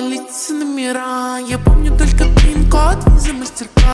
лица номера Я помню только пин-код, виза, мастер